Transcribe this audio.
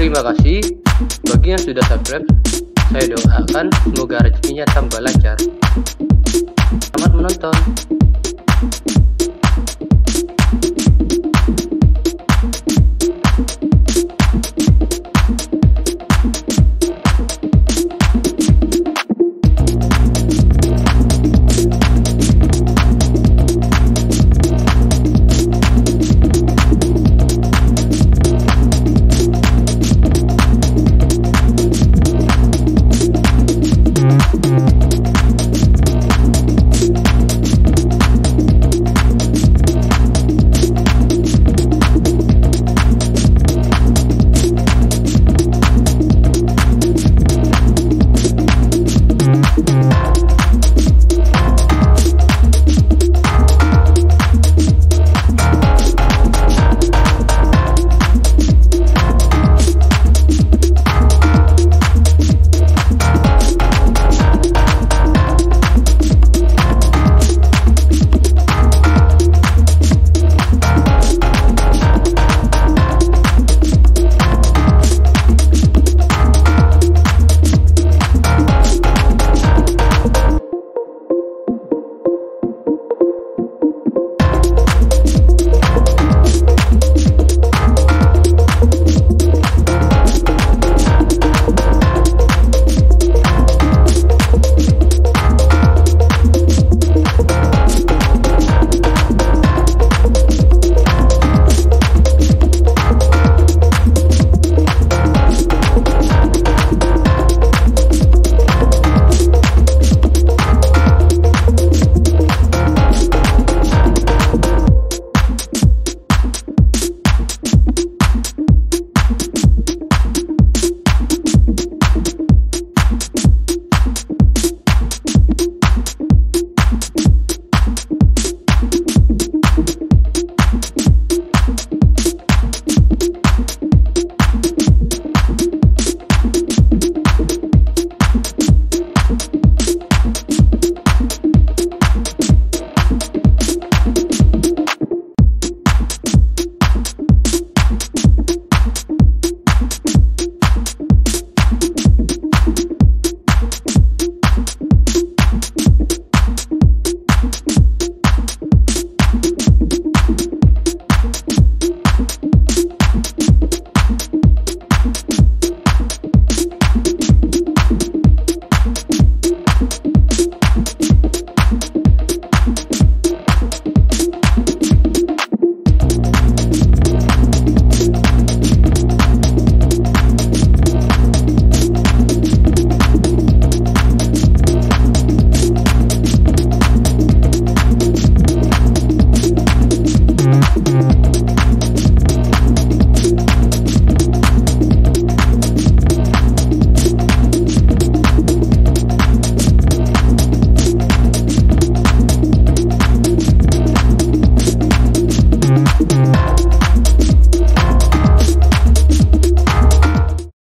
Terima kasih bagi yang sudah subscribe. Saya doakan semoga rezekinya tambah lancar. Selamat menonton.